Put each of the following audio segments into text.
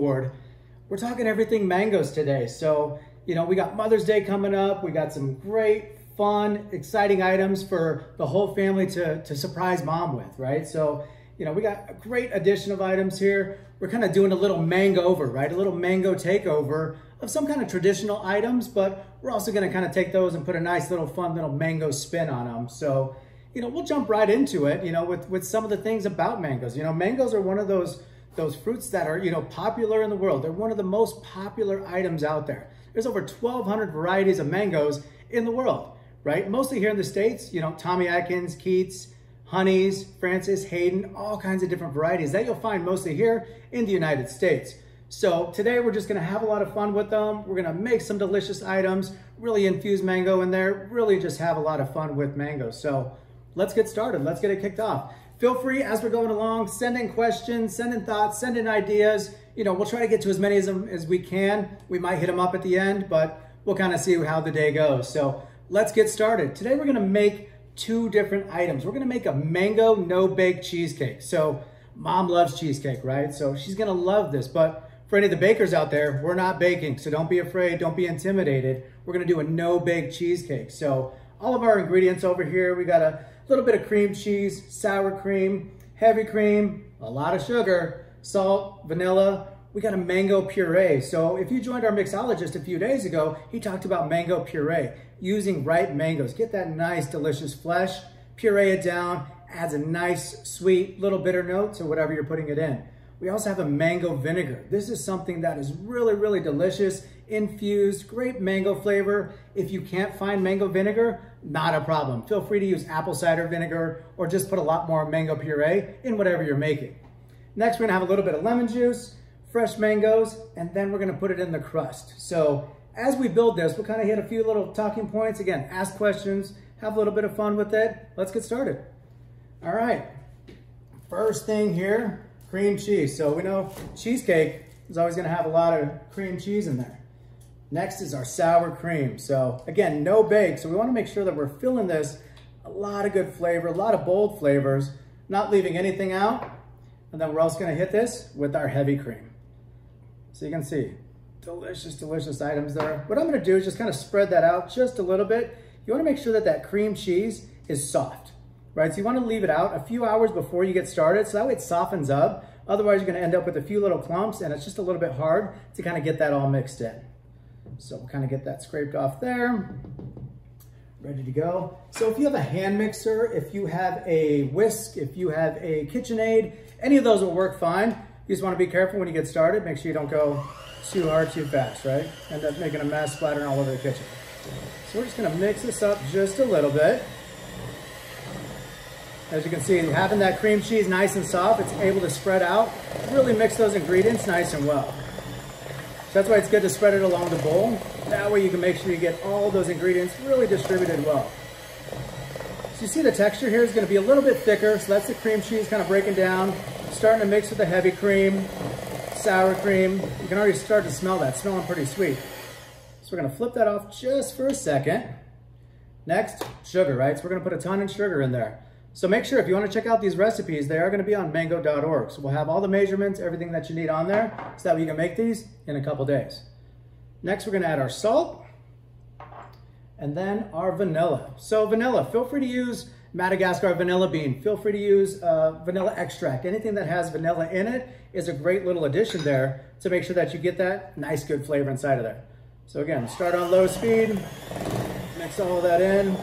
board. We're talking everything mangoes today. So, you know, we got Mother's Day coming up. We got some great, fun, exciting items for the whole family to, to surprise mom with, right? So, you know, we got a great addition of items here. We're kind of doing a little Mangover, right? A little mango takeover of some kind of traditional items, but we're also gonna kind of take those and put a nice little fun little mango spin on them. So, you know, we'll jump right into it, you know, with, with some of the things about mangoes. You know, mangoes are one of those, those fruits that are, you know, popular in the world. They're one of the most popular items out there. There's over 1,200 varieties of mangoes in the world, right? Mostly here in the States, you know, Tommy Atkins, Keitts, honeys, Francis, Haden, all kinds of different varieties that you'll find mostly here in the United States. So today we're just gonna have a lot of fun with them. We're gonna make some delicious items, really infuse mango in there, really just have a lot of fun with mango. So let's get started, let's get it kicked off. Feel free as we're going along, send in questions, send in thoughts, send in ideas. You know, we'll try to get to as many as we can. We might hit them up at the end, but we'll kind of see how the day goes. So let's get started. Today we're gonna make two different items. We're gonna make a mango no-bake cheesecake. So mom loves cheesecake, right? So she's gonna love this, but for any of the bakers out there, we're not baking, so don't be afraid, don't be intimidated. We're gonna do a no-bake cheesecake. So all of our ingredients over here, we got a little bit of cream cheese, sour cream, heavy cream, a lot of sugar, salt, vanilla, we got a mango puree. So if you joined our mixologist a few days ago, he talked about mango puree, using ripe mangoes. Get that nice, delicious flesh, puree it down, adds a nice, sweet, little bitter note to whatever you're putting it in. We also have a mango vinegar. This is something that is really, really delicious, infused, great mango flavor. If you can't find mango vinegar, not a problem. Feel free to use apple cider vinegar or just put a lot more mango puree in whatever you're making. Next, we're gonna have a little bit of lemon juice, fresh mangoes, and then we're gonna put it in the crust. So as we build this, we'll kind of hit a few little talking points. Again, ask questions, have a little bit of fun with it. Let's get started. All right, first thing here, cream cheese. So we know cheesecake is always gonna have a lot of cream cheese in there. Next is our sour cream. So again, no bake. So we wanna make sure that we're filling this a lot of good flavor, a lot of bold flavors, not leaving anything out. And then we're also gonna hit this with our heavy cream. So you can see, delicious, delicious items there. What I'm gonna do is just kind of spread that out just a little bit. You wanna make sure that that cream cheese is soft, right? So you wanna leave it out a few hours before you get started so that way it softens up. Otherwise, you're gonna end up with a few little clumps and it's just a little bit hard to kind of get that all mixed in. So we'll kind of get that scraped off there. Ready to go. So if you have a hand mixer, if you have a whisk, if you have a KitchenAid, any of those will work fine. You just want to be careful when you get started. Make sure you don't go too hard, too fast, right? End up making a mess, splattering all over the kitchen. So we're just gonna mix this up just a little bit. As you can see, having that cream cheese nice and soft, it's able to spread out, really mix those ingredients nice and well. So that's why it's good to spread it along the bowl. That way you can make sure you get all those ingredients really distributed well. So you see the texture here is gonna be a little bit thicker, so that's the cream cheese kind of breaking down starting to mix with the heavy cream, sour cream. You can already start to smell that, smelling pretty sweet. So we're gonna flip that off just for a second. Next, sugar, right? So we're gonna put a ton of sugar in there. So make sure if you wanna check out these recipes, they are gonna be on mango.org. So we'll have all the measurements, everything that you need on there, so that we can make these in a couple days. Next, we're gonna add our salt, and then our vanilla. So vanilla, feel free to use Madagascar vanilla bean. Feel free to use uh, vanilla extract. Anything that has vanilla in it is a great little addition there to make sure that you get that nice good flavor inside of there. So again, start on low speed, mix all that in.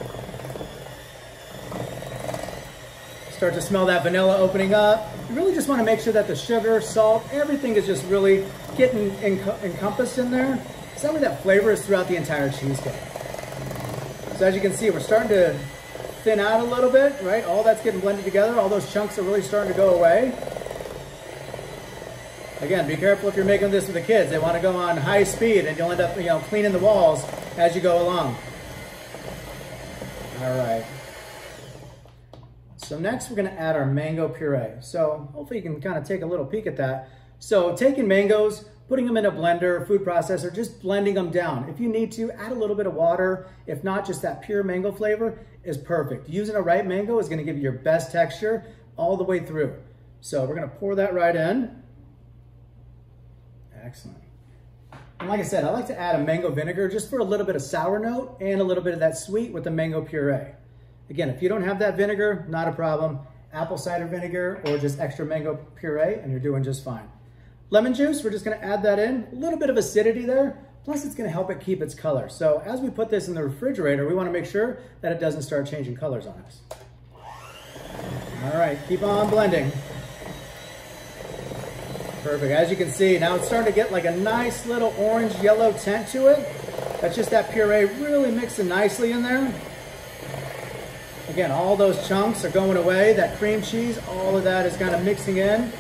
Start to smell that vanilla opening up. You really just want to make sure that the sugar, salt, everything is just really getting encompassed in there. So that that flavor is throughout the entire cheesecake. So as you can see, we're starting to thin out a little bit, right? All that's getting blended together. All those chunks are really starting to go away. Again, be careful if you're making this with the kids. They want to go on high speed and you'll end up, you know, cleaning the walls as you go along. All right. So next we're to add our mango puree. So hopefully you can kind of take a little peek at that. So taking mangoes, putting them in a blender, food processor, just blending them down. If you need to, add a little bit of water. If not, just that pure mango flavor is perfect. Using a ripe mango is gonna give you your best texture all the way through. So we're gonna pour that right in. Excellent. And like I said, I like to add a mango vinegar just for a little bit of sour note and a little bit of that sweet with the mango puree. Again, if you don't have that vinegar, not a problem. Apple cider vinegar or just extra mango puree and you're doing just fine. Lemon juice, we're just gonna add that in. A little bit of acidity there, plus it's gonna help it keep its color. So as we put this in the refrigerator, we wanna make sure that it doesn't start changing colors on us. All right, keep on blending. Perfect, as you can see, now it's starting to get like a nice little orange yellow tint to it. That's just that puree really mixing nicely in there. Again, all those chunks are going away. That cream cheese, all of that is kind of mixing in.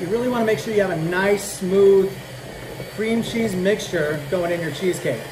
You really want to make sure you have a nice, smooth cream cheese mixture going in your cheesecake.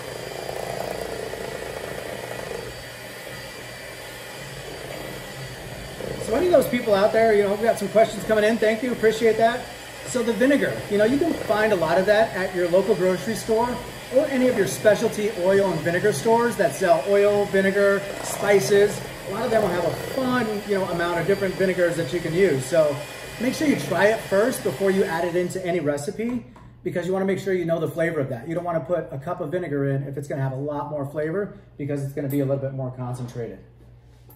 So any of those people out there, you know, we got some questions coming in. Thank you, appreciate that. So the vinegar, you know, you can find a lot of that at your local grocery store or any of your specialty oil and vinegar stores that sell oil, vinegar, spices. A lot of them will have a fun, you know, amount of different vinegars that you can use. So make sure you try it first before you add it into any recipe because you want to make sure you know the flavor of that. You don't want to put a cup of vinegar in if it's going to have a lot more flavor because it's going to be a little bit more concentrated.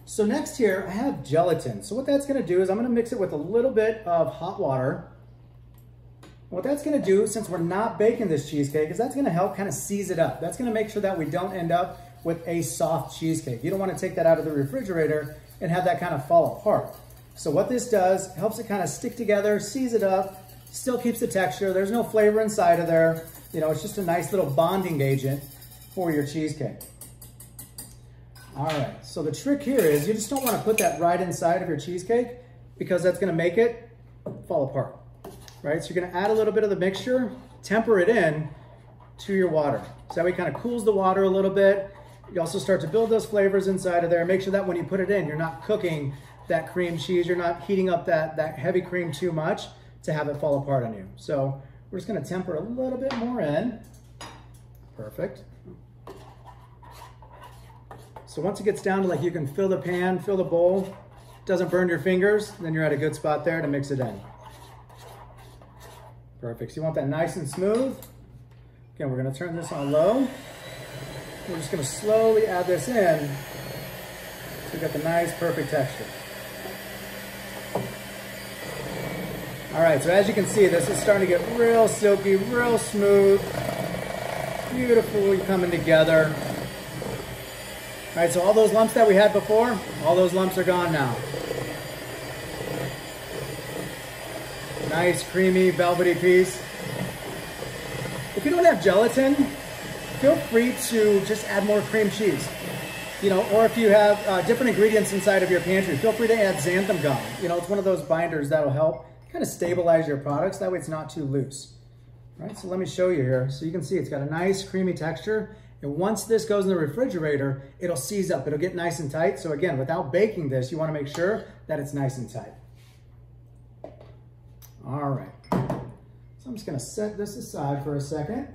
So next here, I have gelatin. So what that's going to do is I'm going to mix it with a little bit of hot water what that's gonna do, since we're not baking this cheesecake, is that's gonna help kind of seize it up. That's gonna make sure that we don't end up with a soft cheesecake. You don't wanna take that out of the refrigerator and have that kind of fall apart. So what this does, helps it kind of stick together, seize it up, still keeps the texture. There's no flavor inside of there. You know, it's just a nice little bonding agent for your cheesecake. All right, so the trick here is you just don't wanna put that right inside of your cheesecake because that's gonna make it fall apart right? So you're gonna add a little bit of the mixture, temper it in to your water. So that way it kind of cools the water a little bit. You also start to build those flavors inside of there. Make sure that when you put it in, you're not cooking that cream cheese, you're not heating up that, that heavy cream too much to have it fall apart on you. So we're just gonna temper a little bit more in. Perfect. So once it gets down to like you can fill the pan, fill the bowl, doesn't burn your fingers, then you're at a good spot there to mix it in. Perfect. So you want that nice and smooth. Again, we're gonna turn this on low. We're just gonna slowly add this in so you got the nice, perfect texture. All right, so as you can see, this is starting to get real silky, real smooth, beautifully coming together. All right, so all those lumps that we had before, all those lumps are gone now. Nice, creamy, velvety piece. If you don't have gelatin, feel free to just add more cream cheese. You know, or if you have uh, different ingredients inside of your pantry, feel free to add xanthan gum. You know, it's one of those binders that'll help kind of stabilize your products. That way it's not too loose. All right, so let me show you here. So you can see it's got a nice creamy texture. And once this goes in the refrigerator, it'll seize up. It'll get nice and tight. So again, without baking this, you wanna make sure that it's nice and tight. All right. So I'm just gonna set this aside for a second.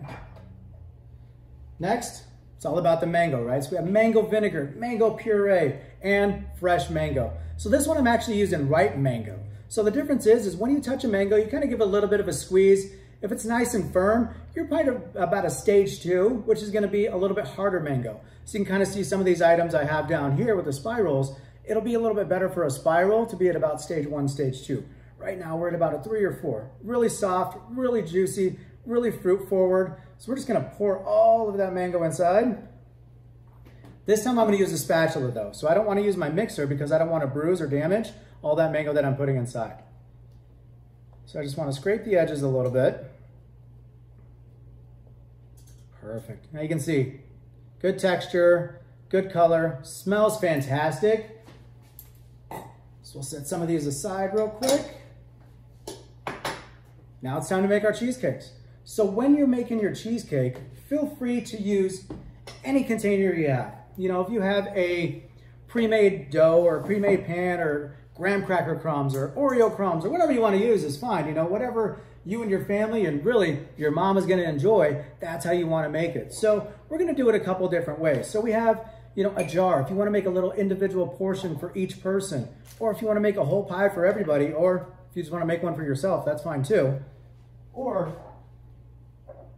Next, it's all about the mango, right? So we have mango vinegar, mango puree, and fresh mango. So this one I'm actually using ripe mango. So the difference is, is when you touch a mango, you kind of give a little bit of a squeeze. If it's nice and firm, you're probably about a stage two, which is gonna be a little bit harder mango. So you can kind of see some of these items I have down here with the spirals, it'll be a little bit better for a spiral to be at about stage one, stage two. Right now we're at about a three or four. Really soft, really juicy, really fruit forward. So we're just gonna pour all of that mango inside. This time I'm gonna use a spatula though. So I don't wanna use my mixer because I don't wanna bruise or damage all that mango that I'm putting inside. So I just wanna scrape the edges a little bit. Perfect. Now you can see, good texture, good color, smells fantastic. So we'll set some of these aside real quick. Now it's time to make our cheesecakes. So when you're making your cheesecake, feel free to use any container you have. You know, if you have a pre-made dough or pre-made pan or graham cracker crumbs or Oreo crumbs or whatever you want to use is fine. You know, whatever you and your family and really your mom is going to enjoy, that's how you want to make it. So we're going to do it a couple different ways. So we have, you know, a jar. If you want to make a little individual portion for each person, or if you want to make a whole pie for everybody, or if you just want to make one for yourself, that's fine too. Or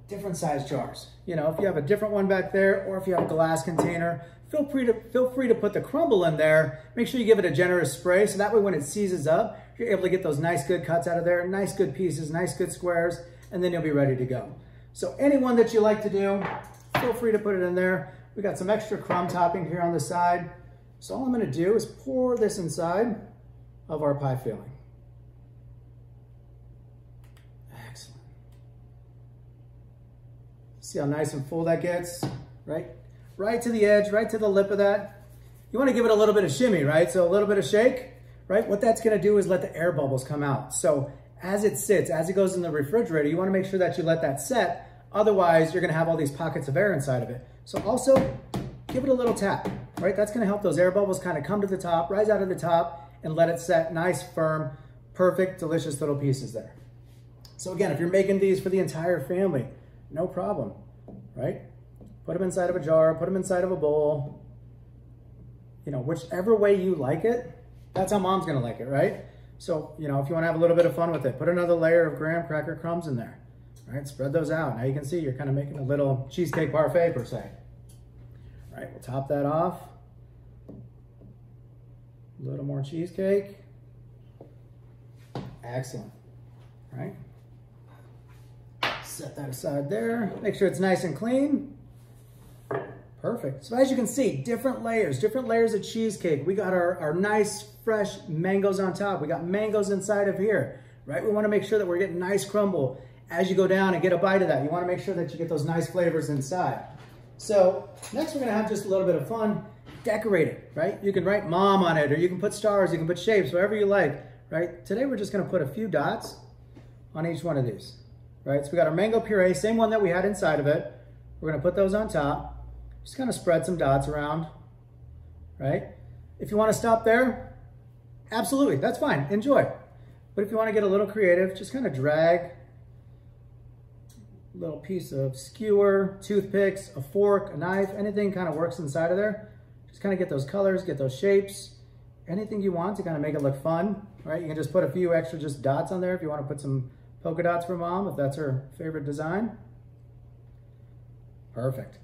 different size jars. You know, if you have a different one back there, or if you have a glass container, feel free to feel free to put the crumble in there. Make sure you give it a generous spray, so that way when it seizes up, you're able to get those nice good cuts out of there, nice good pieces, nice good squares, and then you'll be ready to go. So anyone that you like to do, feel free to put it in there. We got some extra crumb topping here on the side. So all I'm gonna do is pour this inside of our pie filling. Excellent. See how nice and full that gets, right? Right to the edge, right to the lip of that. You wanna give it a little bit of shimmy, right? So a little bit of shake, right? What that's gonna do is let the air bubbles come out. So as it sits, as it goes in the refrigerator, you wanna make sure that you let that set. Otherwise, you're gonna have all these pockets of air inside of it. So also, give it a little tap, right? That's gonna help those air bubbles kind of come to the top, rise out of the top, and let it set nice, firm, perfect, delicious little pieces there. So again, if you're making these for the entire family, no problem, right? Put them inside of a jar, put them inside of a bowl. You know, whichever way you like it, that's how mom's gonna like it, right? So, you know, if you wanna have a little bit of fun with it, put another layer of graham cracker crumbs in there, right? Spread those out. Now you can see you're kind of making a little cheesecake parfait per se. All right, we'll top that off. A little more cheesecake. Excellent, right? Set that aside there. Make sure it's nice and clean. Perfect. So as you can see, different layers, different layers of cheesecake. We got our, our nice, fresh mangoes on top. We got mangoes inside of here, right? We wanna make sure that we're getting nice crumble. As you go down and get a bite of that, you wanna make sure that you get those nice flavors inside. So next we're gonna have just a little bit of fun decorate it, right? You can write mom on it, or you can put stars, you can put shapes, whatever you like, right? Today we're just gonna put a few dots on each one of these, right? So we got our mango puree, same one that we had inside of it. We're gonna put those on top. Just kind of spread some dots around, right? If you wanna stop there, absolutely, that's fine, enjoy. But if you wanna get a little creative, just kind of drag a little piece of skewer, toothpicks, a fork, a knife, anything kind of works inside of there. Just kind of get those colors, get those shapes, anything you want to kind of make it look fun, right? You can just put a few extra just dots on there if you want to put some polka dots for mom, if that's her favorite design. Perfect.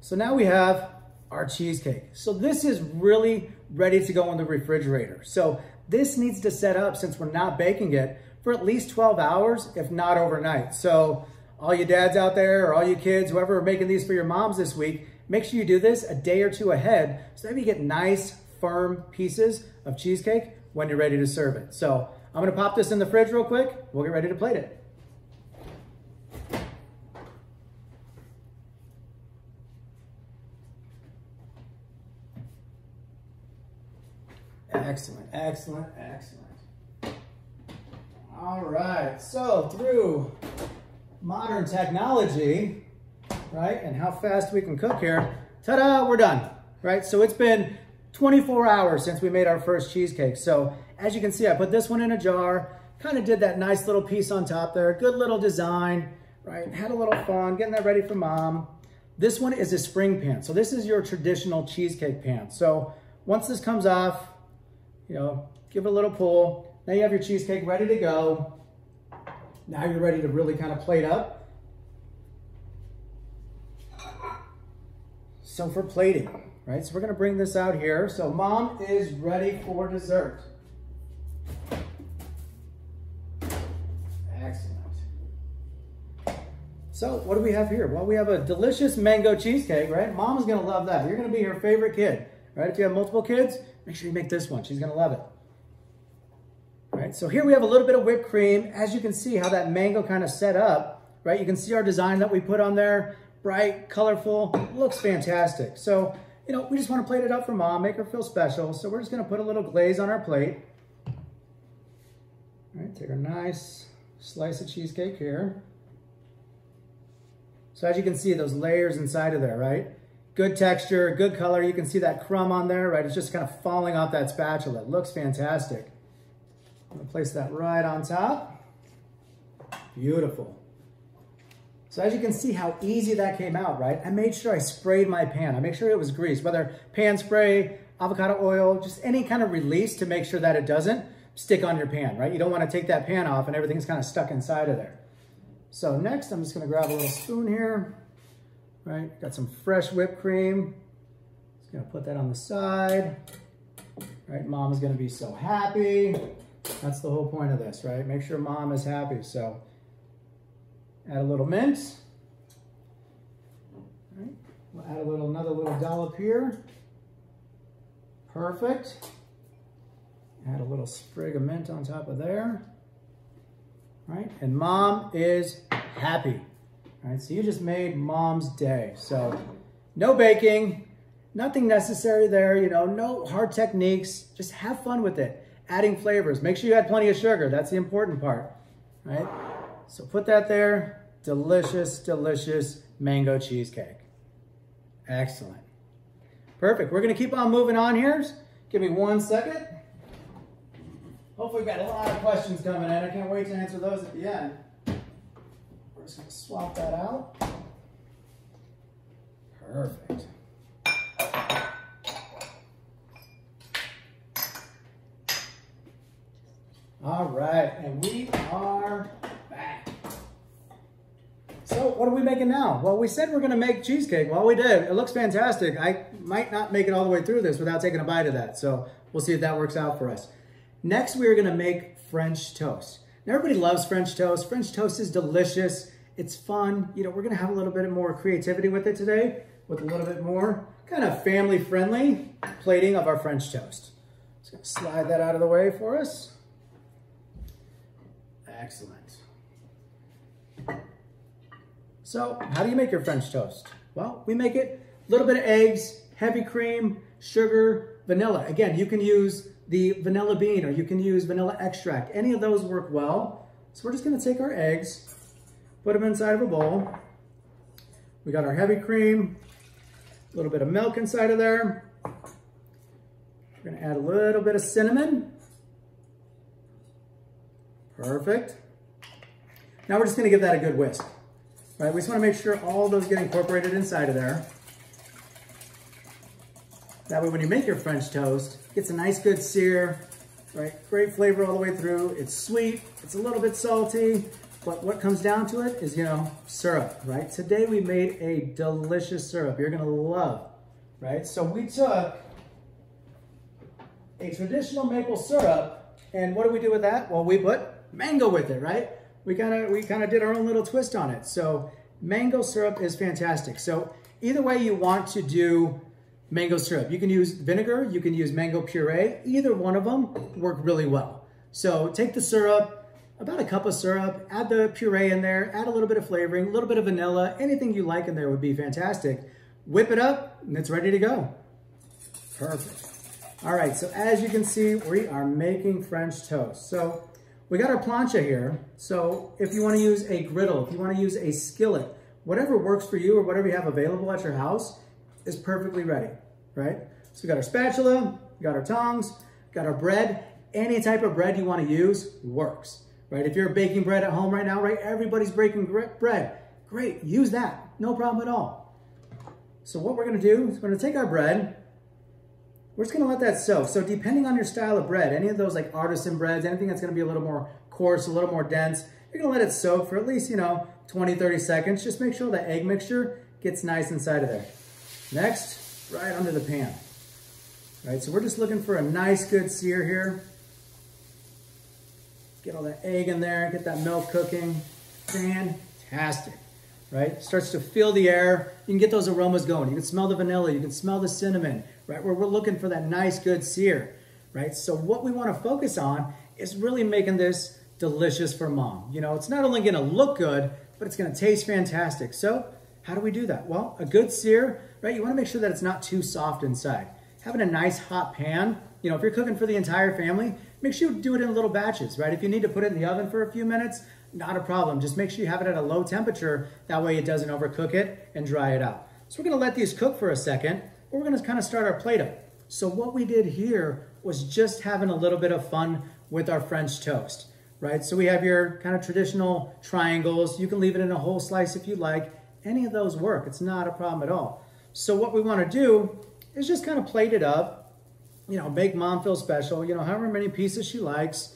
So now we have our cheesecake. So this is really ready to go in the refrigerator. So this needs to set up since we're not baking it for at least 12 hours, if not overnight. So all you dads out there or all you kids, whoever are making these for your moms this week, Make sure you do this a day or two ahead so that you get nice, firm pieces of cheesecake when you're ready to serve it. So I'm gonna pop this in the fridge real quick. We'll get ready to plate it. Excellent, excellent, excellent. All right, so through modern technology, right? And how fast we can cook here. Ta-da, we're done, right? So it's been 24 hours since we made our first cheesecake. So as you can see, I put this one in a jar, kind of did that nice little piece on top there, good little design, right? Had a little fun, getting that ready for mom. This one is a spring pan. So this is your traditional cheesecake pan. So once this comes off, you know, give it a little pull. Now you have your cheesecake ready to go. Now you're ready to really kind of plate up. So for plating, right? So we're gonna bring this out here. So mom is ready for dessert. Excellent. So what do we have here? Well, we have a delicious mango cheesecake, right? Mom's gonna love that. You're gonna be her favorite kid, right? If you have multiple kids, make sure you make this one. She's gonna love it. Right, so here we have a little bit of whipped cream. As you can see how that mango kind of set up, right? You can see our design that we put on there bright, colorful, looks fantastic. So, you know, we just want to plate it up for mom, make her feel special. So we're just going to put a little glaze on our plate. All right, take a nice slice of cheesecake here. So as you can see, those layers inside of there, right? Good texture, good color. You can see that crumb on there, right? It's just kind of falling off that spatula. It looks fantastic. I'm gonna place that right on top. Beautiful. So as you can see how easy that came out, right? I made sure I sprayed my pan. I make sure it was greased, whether pan spray, avocado oil, just any kind of release to make sure that it doesn't stick on your pan, right? You don't want to take that pan off and everything's kind of stuck inside of there. So next, I'm just going to grab a little spoon here, right? Got some fresh whipped cream. Just to put that on the side, right? Mom's going to be so happy. That's the whole point of this, right? Make sure mom is happy. So add a little mint. Right. We'll add a little, another little dollop here. Perfect. Add a little sprig of mint on top of there. Right? And mom is happy. Right? So you just made mom's day. So no baking, nothing necessary there, you know, no hard techniques. Just have fun with it. Adding flavors. Make sure you add plenty of sugar. That's the important part. Right? So put that there. Delicious, delicious mango cheesecake. Excellent. Perfect. We're going to keep on moving on here. Give me one second. Hopefully we've got a lot of questions coming in. I can't wait to answer those at the end. We're just going to swap that out. Perfect. All right, and we are. So what are we making now? Well, we said we're gonna make cheesecake. Well, we did. It looks fantastic. I might not make it all the way through this without taking a bite of that. So we'll see if that works out for us. Next, we're gonna make French toast. Now, everybody loves French toast. French toast is delicious. It's fun. You know, we're gonna have a little bit more creativity with it today, with a little bit more kind of family-friendly plating of our French toast. Just gonna slide that out of the way for us. Excellent. So how do you make your French toast? Well, we make it a little bit of eggs, heavy cream, sugar, vanilla. Again, you can use the vanilla bean or you can use vanilla extract. Any of those work well. So we're just gonna take our eggs, put them inside of a bowl. We got our heavy cream, a little bit of milk inside of there. We're gonna add a little bit of cinnamon. Perfect. Now we're just gonna give that a good whisk. Right, we just wanna make sure all those get incorporated inside of there. That way when you make your French toast, it gets a nice good sear, right? Great flavor all the way through. It's sweet, it's a little bit salty, but what comes down to it is, you know, syrup, right? Today we made a delicious syrup you're gonna love, right? So we took a traditional maple syrup, and what do we do with that? Well, we put mango with it, right? We kind of we kind of did our own little twist on it. So mango syrup is fantastic. So either way you want to do mango syrup, you can use vinegar, you can use mango puree. Either one of them work really well. So take the syrup, about a cup of syrup, add the puree in there, add a little bit of flavoring, a little bit of vanilla, anything you like in there would be fantastic. Whip it up and it's ready to go. Perfect. All right, so as you can see, we are making French toast. So we got our plancha here. So if you wanna use a griddle, if you wanna use a skillet, whatever works for you or whatever you have available at your house is perfectly ready, right? So we got our spatula, we got our tongs, got our bread. Any type of bread you wanna use works, right? If you're baking bread at home right now, right? Everybody's breaking bread. Great, use that, no problem at all. So what we're gonna do is we're gonna take our bread, we're just gonna let that soak. So depending on your style of bread, any of those like artisan breads, anything that's gonna be a little more coarse, a little more dense, you're gonna let it soak for at least, you know, 20, 30 seconds. Just make sure the egg mixture gets nice inside of there. Next, right under the pan. Right, so we're just looking for a nice good sear here. Get all that egg in there, get that milk cooking. Fantastic right? Starts to fill the air. You can get those aromas going. You can smell the vanilla. You can smell the cinnamon, right? Where we're looking for that nice, good sear, right? So what we want to focus on is really making this delicious for mom. You know, it's not only going to look good, but it's going to taste fantastic. So how do we do that? Well, a good sear, right? You want to make sure that it's not too soft inside. Having a nice hot pan, you know, if you're cooking for the entire family, make sure you do it in little batches, right? If you need to put it in the oven for a few minutes, not a problem. Just make sure you have it at a low temperature. That way it doesn't overcook it and dry it out. So we're gonna let these cook for a second. We're gonna kind of start our plate up. So what we did here was just having a little bit of fun with our French toast, right? So we have your kind of traditional triangles. You can leave it in a whole slice if you like. Any of those work. It's not a problem at all. So what we wanna do is just kind of plate it up, you know, make mom feel special, you know, however many pieces she likes,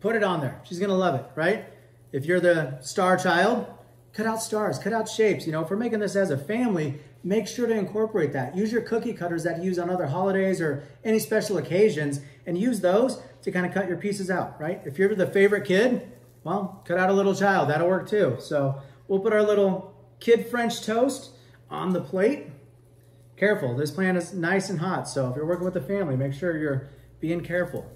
put it on there. She's going to love it, right? If you're the star child, cut out stars, cut out shapes. You know, if we're making this as a family, make sure to incorporate that. Use your cookie cutters that you use on other holidays or any special occasions and use those to kind of cut your pieces out, right? If you're the favorite kid, well, cut out a little child. That'll work too. So we'll put our little kid French toast on the plate. Careful, this pan is nice and hot. So if you're working with the family, make sure you're being careful.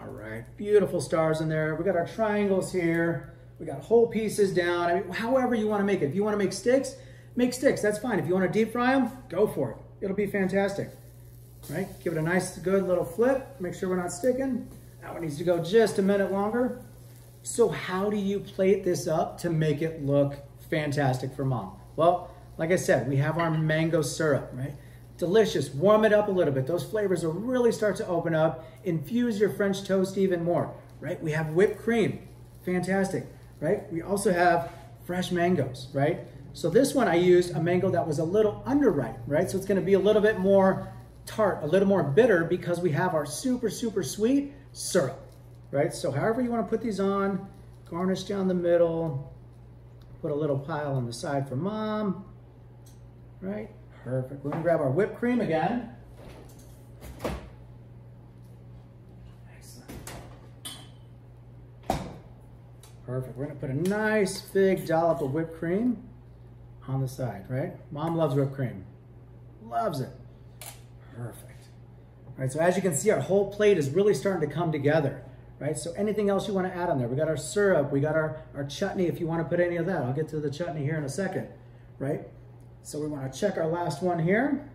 All right, beautiful stars in there. We got our triangles here. We got whole pieces down. I mean, however you want to make it. If you want to make sticks, make sticks. That's fine. If you want to deep fry them, go for it. It'll be fantastic. Right? Give it a nice, good little flip. Make sure we're not sticking. That one needs to go just a minute longer. So how do you plate this up to make it look fantastic for mom? Well, like I said, we have our mango syrup, right? Delicious, warm it up a little bit. Those flavors will really start to open up. Infuse your French toast even more, right? We have whipped cream, fantastic, right? We also have fresh mangoes, right? So this one I used a mango that was a little underripe, right? So it's gonna be a little bit more tart, a little more bitter because we have our super, super sweet syrup, right? So however you wanna put these on, garnish down the middle, put a little pile on the side for mom, right? Perfect. We're gonna grab our whipped cream again. Excellent. Perfect. We're gonna put a nice big dollop of whipped cream on the side, right? Mom loves whipped cream. Loves it. Perfect. All right, so as you can see, our whole plate is really starting to come together, right? So anything else you wanna add on there? We got our syrup, we got our, our chutney if you wanna put any of that. I'll get to the chutney here in a second, right? So we want to check our last one here.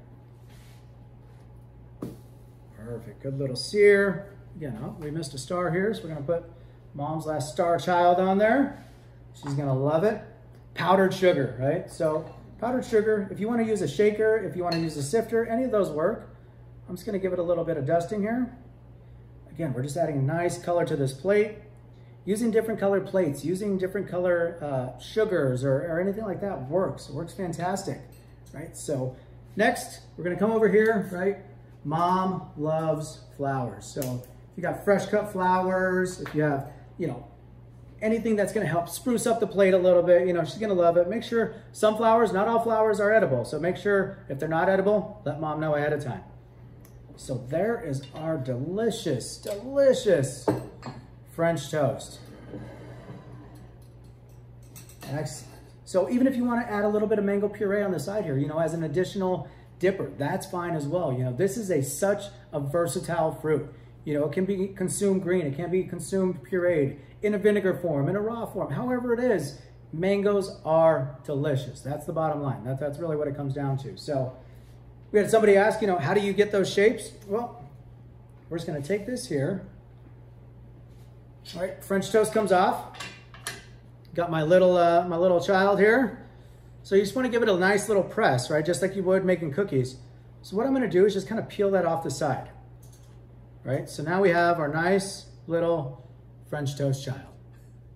Perfect, good little sear. Again, oh, we missed a star here, so we're gonna put mom's last star child on there. She's gonna love it. Powdered sugar, right? So powdered sugar, if you wanna use a shaker, if you wanna use a sifter, any of those work. I'm just gonna give it a little bit of dusting here. Again, we're just adding a nice color to this plate. Using different color plates, using different color uh, sugars or, or anything like that works. Works fantastic, right? So next, we're gonna come over here, right? Mom loves flowers. So if you got fresh cut flowers, if you have, you know, anything that's gonna help spruce up the plate a little bit, you know, she's gonna love it. Make sure some flowers, not all flowers are edible. So make sure if they're not edible, let mom know ahead of time. So there is our delicious, delicious French toast. Excellent. So even if you want to add a little bit of mango puree on the side here, you know, as an additional dipper, that's fine as well. You know, this is a such a versatile fruit. You know, it can be consumed green, it can be consumed pureed, in a vinegar form, in a raw form, however it is, mangoes are delicious. That's the bottom line. That, that's really what it comes down to. So we had somebody ask, you know, how do you get those shapes? Well, we're just gonna take this here, all right, French toast comes off. Got my little, uh, my little child here. So you just wanna give it a nice little press, right? Just like you would making cookies. So what I'm gonna do is just kind of peel that off the side, right? So now we have our nice little French toast child,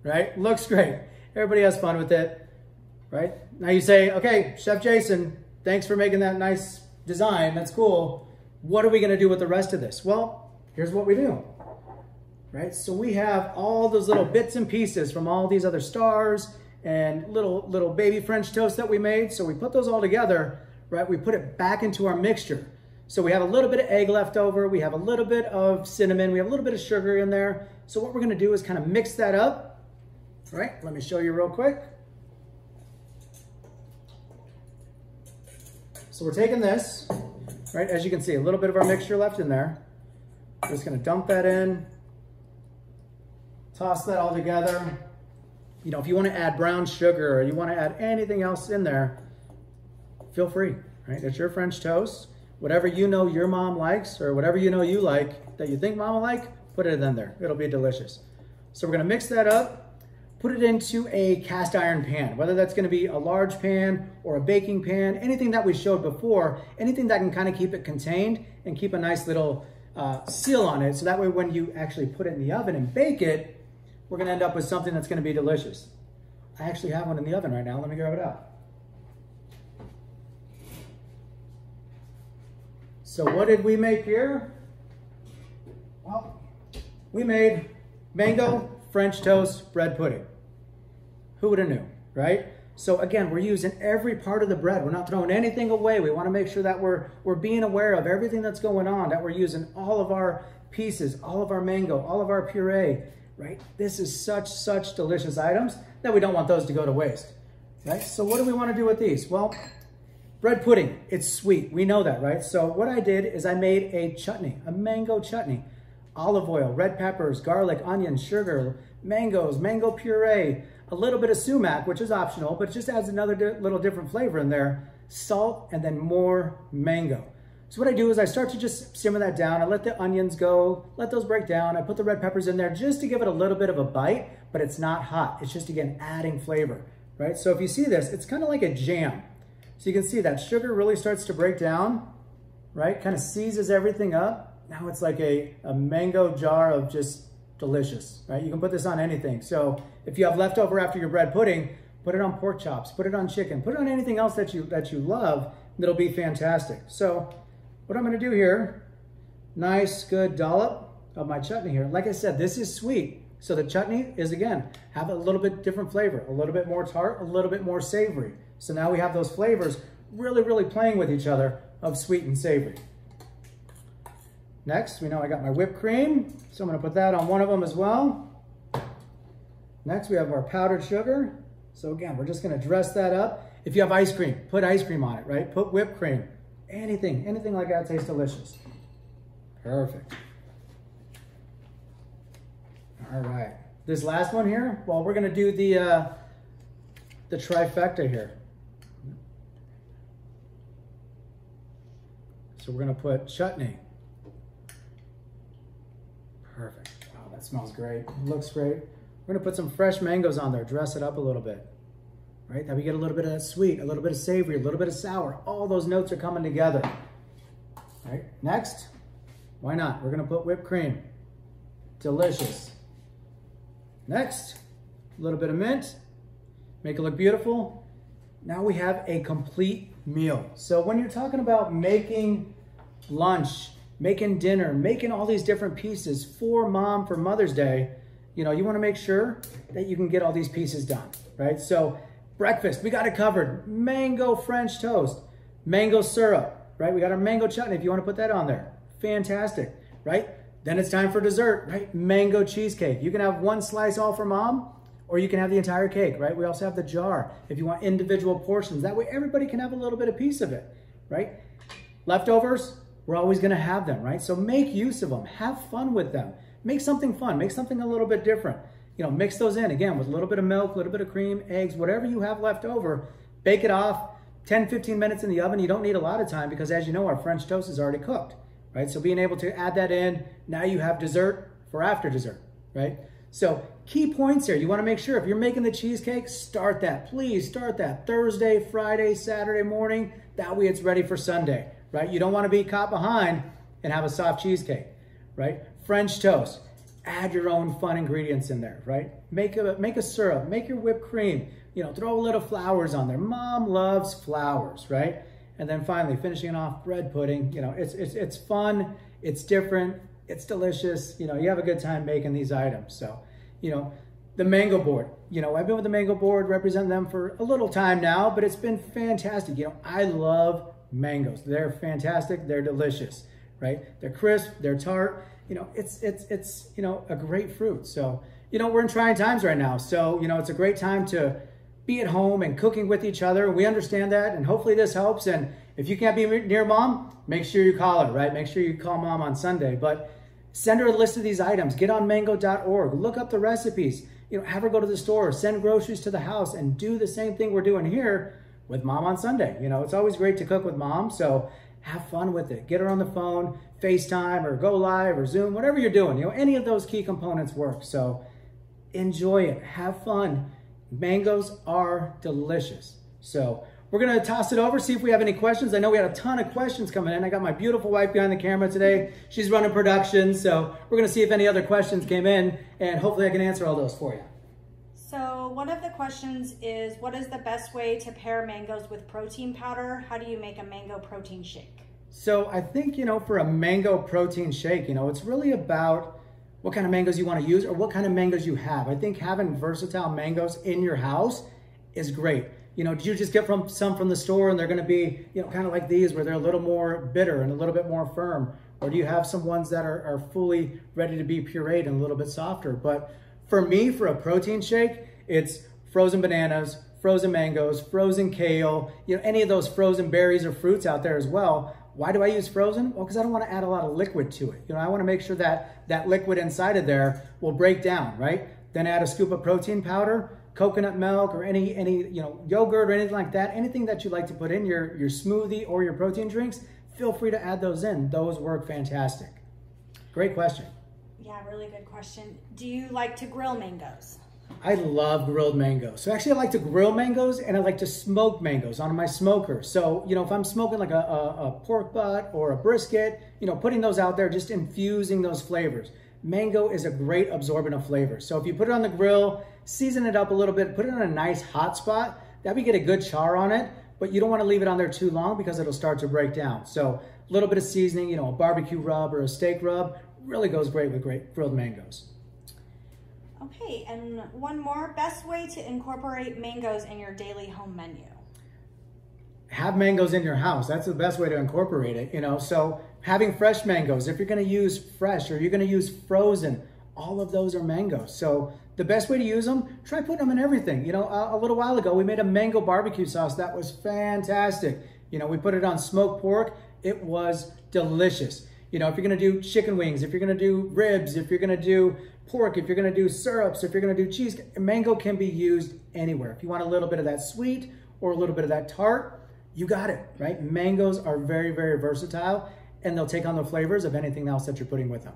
right? Looks great. Everybody has fun with it, right? Now you say, okay, Chef Jason, thanks for making that nice design. That's cool. What are we gonna do with the rest of this? Well, here's what we do right? So we have all those little bits and pieces from all these other stars and little, little baby French toast that we made. So we put those all together, right? We put it back into our mixture. So we have a little bit of egg left over. We have a little bit of cinnamon. We have a little bit of sugar in there. So what we're gonna do is kind of mix that up, right? Let me show you real quick. So we're taking this, right? As you can see, a little bit of our mixture left in there. We're just gonna dump that in. Toss that all together. You know, if you want to add brown sugar or you want to add anything else in there, feel free, right? It's your French toast. Whatever you know your mom likes or whatever you know you like that you think mom will like, put it in there. It'll be delicious. So we're going to mix that up, put it into a cast iron pan, whether that's going to be a large pan or a baking pan, anything that we showed before, anything that can kind of keep it contained and keep a nice little uh, seal on it. So that way when you actually put it in the oven and bake it, we're gonna end up with something that's gonna be delicious. I actually have one in the oven right now. Let me grab it out. So what did we make here? Well, we made mango French toast bread pudding. Who would have knew, right? So again, we're using every part of the bread. We're not throwing anything away. We want to make sure that we're, we're being aware of everything that's going on, that we're using all of our pieces, all of our mango, all of our puree, right? This is such, such delicious items that we don't want those to go to waste, right? So what do we want to do with these? Well, bread pudding, it's sweet. We know that, right? So what I did is I made a chutney, a mango chutney olive oil, red peppers, garlic, onion, sugar, mangoes, mango puree, a little bit of sumac, which is optional, but it just adds another di little different flavor in there, salt, and then more mango. So what I do is I start to just simmer that down. I let the onions go, let those break down. I put the red peppers in there just to give it a little bit of a bite, but it's not hot. It's just, again, adding flavor, right? So if you see this, it's kind of like a jam. So you can see that sugar really starts to break down, right? Kind of seizes everything up. Now it's like a, a mango jar of just delicious, right? You can put this on anything. So if you have leftover after your bread pudding, put it on pork chops, put it on chicken, put it on anything else that you, that you love, that'll be fantastic. So what I'm gonna do here, nice, good dollop of my chutney here. Like I said, this is sweet. So the chutney is, again, have a little bit different flavor, a little bit more tart, a little bit more savory. So now we have those flavors really, really playing with each other of sweet and savory. Next, we know I got my whipped cream, so I'm gonna put that on one of them as well. Next, we have our powdered sugar. So again, we're just gonna dress that up. If you have ice cream, put ice cream on it, right? Put whipped cream, anything, anything like that tastes delicious. Perfect. All right, this last one here, well, we're gonna do the, uh, the trifecta here. So we're gonna put chutney, Perfect. Wow, that smells great. Looks great. We're gonna put some fresh mangoes on there, dress it up a little bit. Right, that we get a little bit of sweet, a little bit of savory, a little bit of sour. All those notes are coming together. Right, next, why not? We're gonna put whipped cream. Delicious. Next, a little bit of mint. Make it look beautiful. Now we have a complete meal. So when you're talking about making lunch, making dinner, making all these different pieces for mom for Mother's Day, you know, you want to make sure that you can get all these pieces done, right? So breakfast, we got it covered. Mango French toast, mango syrup, right? We got our mango chutney if you want to put that on there. Fantastic, right? Then it's time for dessert, right? Mango cheesecake. You can have one slice all for mom, or you can have the entire cake, right? We also have the jar if you want individual portions. That way everybody can have a little bit of piece of it, right? Leftovers, we're always going to have them, right? So make use of them. Have fun with them. Make something fun. Make something a little bit different. You know, mix those in again with a little bit of milk, a little bit of cream, eggs, whatever you have left over. Bake it off 10, 15 minutes in the oven. You don't need a lot of time because as you know, our French toast is already cooked, right? So being able to add that in, now you have dessert for after dessert, right? So key points here. You want to make sure if you're making the cheesecake, start that. Please start that Thursday, Friday, Saturday morning. That way it's ready for Sunday right? You don't want to be caught behind and have a soft cheesecake, right? French toast. Add your own fun ingredients in there, right? Make a make a syrup, make your whipped cream. You know, throw a little flowers on there. Mom loves flowers, right? And then finally, finishing off bread pudding. You know, it's it's it's fun, it's different, it's delicious. You know, you have a good time making these items. So, you know, the mango board. You know, I've been with the mango board, representing them for a little time now, but it's been fantastic. You know, I love mangoes. They're fantastic. They're delicious, right? They're crisp. They're tart. You know, it's it's it's you know a great fruit. So you know we're in trying times right now. So you know it's a great time to be at home and cooking with each other. We understand that, and hopefully this helps. And if you can't be near mom, make sure you call her, right? Make sure you call mom on Sunday. But send her a list of these items. Get on mango.org. Look up the recipes. You know, have her go to the store, send groceries to the house, and do the same thing we're doing here with mom on Sunday. You know, it's always great to cook with mom, so have fun with it. Get her on the phone, FaceTime or go live or Zoom, whatever you're doing. You know, any of those key components work. So enjoy it, have fun. Mangoes are delicious. So we're gonna toss it over, see if we have any questions. I know we had a ton of questions coming in. I got my beautiful wife behind the camera today. She's running production, so we're gonna see if any other questions came in and hopefully I can answer all those for you. One of the questions is, what is the best way to pair mangoes with protein powder? How do you make a mango protein shake? So I think, you know, for a mango protein shake, you know, it's really about what kind of mangoes you want to use or what kind of mangoes you have. I think having versatile mangoes in your house is great. You know, did you just get from some from the store and they're going to be, you know, kind of like these where they're a little more bitter and a little bit more firm? Or do you have some ones that are, are fully ready to be pureed and a little bit softer? But for me, for a protein shake, it's frozen bananas, frozen mangoes, frozen kale, you know, any of those frozen berries or fruits out there as well. Why do I use frozen? Well, because I don't want to add a lot of liquid to it. You know, I want to make sure that that liquid inside of there will break down, right? Then add a scoop of protein powder, coconut milk, or any any you know yogurt or anything like that. Anything that you like to put in your your smoothie or your protein drinks, feel free to add those in. Those work fantastic. Great question. Yeah, really good question. Do you like to grill mangoes? I love grilled mangoes. So actually I like to grill mangoes and I like to smoke mangoes on my smoker. So, you know, if I'm smoking like a, a, a, pork butt or a brisket, you know, putting those out there, just infusing those flavors. Mango is a great absorbent of flavor. So if you put it on the grill, season it up a little bit, put it on a nice hot spot, that we get a good char on it, but you don't want to leave it on there too long because it'll start to break down. So a little bit of seasoning, you know, a barbecue rub or a steak rub really goes great with great grilled mangoes. Okay, and one more, best way to incorporate mangoes in your daily home menu? Have mangoes in your house. That's the best way to incorporate it, you know. So having fresh mangoes, if you're gonna use fresh or you're gonna use frozen, all of those are mangoes. So the best way to use them, try putting them in everything. You know, a, a little while ago, we made a mango barbecue sauce that was fantastic. You know, we put it on smoked pork. It was delicious. You know, if you're gonna do chicken wings, if you're gonna do ribs, if you're gonna do pork, if you're gonna do syrups, if you're gonna do cheese, mango can be used anywhere. If you want a little bit of that sweet or a little bit of that tart, you got it, right? Mangoes are very, very versatile and they'll take on the flavors of anything else that you're putting with them.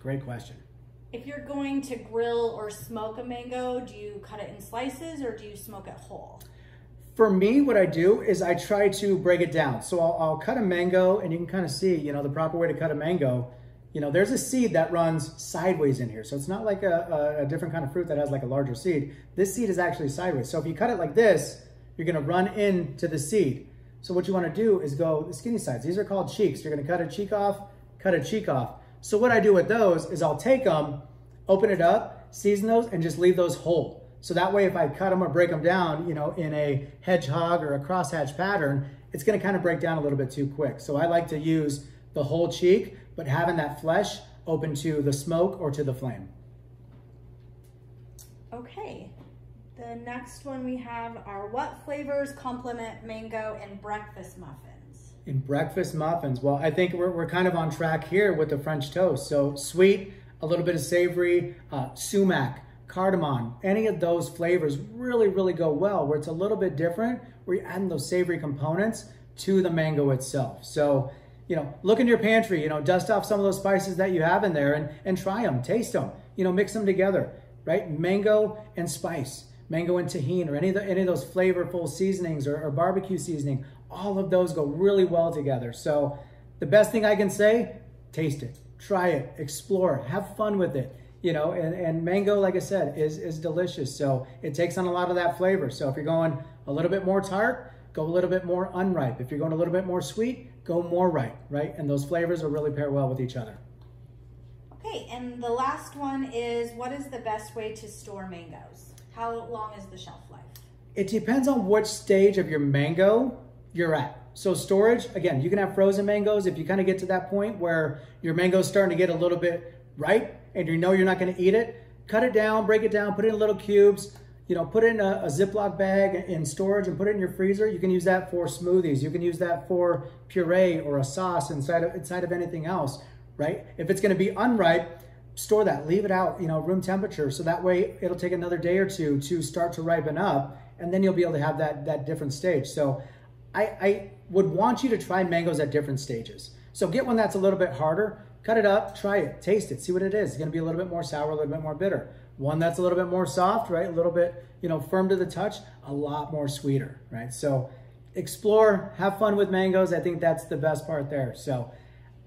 Great question. If you're going to grill or smoke a mango, do you cut it in slices or do you smoke it whole? For me, what I do is I try to break it down. So I'll, I'll cut a mango and you can kind of see, you know, the proper way to cut a mango. You know, there's a seed that runs sideways in here. So it's not like a, a, a different kind of fruit that has like a larger seed. This seed is actually sideways. So if you cut it like this, you're gonna run into the seed. So what you wanna do is go the skinny sides. These are called cheeks. You're gonna cut a cheek off, cut a cheek off. So what I do with those is I'll take them, open it up, season those, and just leave those whole. So that way, if I cut them or break them down, you know, in a hedgehog or a crosshatch pattern, it's gonna kind of break down a little bit too quick. So I like to use the whole cheek, but having that flesh open to the smoke or to the flame. Okay, the next one we have are what flavors complement mango in breakfast muffins? In breakfast muffins, well, I think we're, we're kind of on track here with the French toast. So sweet, a little bit of savory, uh, sumac, cardamom, any of those flavors really, really go well where it's a little bit different, where you're adding those savory components to the mango itself. So, you know, look in your pantry, you know, dust off some of those spices that you have in there and, and try them, taste them, you know, mix them together, right? Mango and spice, mango and Tajín or any of, the, any of those flavorful seasonings or, or barbecue seasoning, all of those go really well together. So the best thing I can say, taste it, try it, explore, have fun with it you know, and, and mango, like I said, is, is delicious. So it takes on a lot of that flavor. So if you're going a little bit more tart, go a little bit more unripe. If you're going a little bit more sweet, go more ripe, right? And those flavors will really pair well with each other. Okay, and the last one is what is the best way to store mangoes? How long is the shelf life? It depends on which stage of your mango you're at. So storage, again, you can have frozen mangoes if you kind of get to that point where your mango's starting to get a little bit ripe and you know you're not going to eat it, cut it down, break it down, put it in little cubes, you know, put it in a, a, Ziploc bag in storage and put it in your freezer. You can use that for smoothies. You can use that for puree or a sauce inside of, inside of anything else, right? If it's going to be unripe, store that, leave it out, you know, room temperature. So that way it'll take another day or two to start to ripen up and then you'll be able to have that, that different stage. So I, I would want you to try mangoes at different stages. So get one that's a little bit harder cut it up, try it, taste it, see what it is. It's gonna be a little bit more sour, a little bit more bitter. One that's a little bit more soft, right? A little bit, you know, firm to the touch, a lot more sweeter, right? So explore, have fun with mangoes. I think that's the best part there. So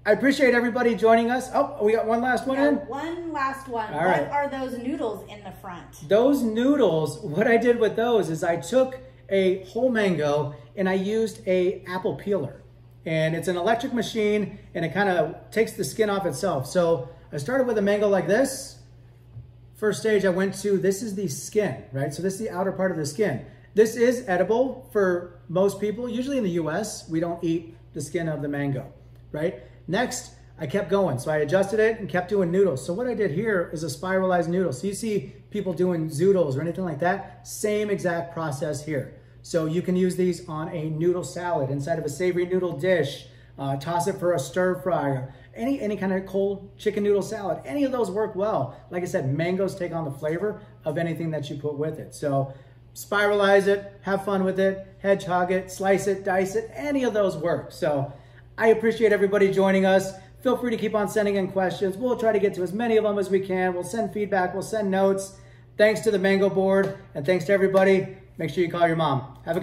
I appreciate everybody joining us. Oh, we got one last one in? One last one. All what right. are those noodles in the front? Those noodles, what I did with those is I took a whole mango and I used a apple peeler. And it's an electric machine and it kind of takes the skin off itself. So I started with a mango like this. First stage I went to, this is the skin, right? So this is the outer part of the skin. This is edible for most people. Usually in the US, we don't eat the skin of the mango, right? Next, I kept going. So I adjusted it and kept doing noodles. So what I did here is a spiralized noodle. So you see people doing zoodles or anything like that, same exact process here. So you can use these on a noodle salad inside of a savory noodle dish, uh, toss it for a stir fry, any, any kind of cold chicken noodle salad. Any of those work well. Like I said, mangoes take on the flavor of anything that you put with it. So spiralize it, have fun with it, hedgehog it, slice it, dice it, any of those work. So I appreciate everybody joining us. Feel free to keep on sending in questions. We'll try to get to as many of them as we can. We'll send feedback, we'll send notes. Thanks to the Mango Board, and thanks to everybody. Make sure you call your mom. Have a good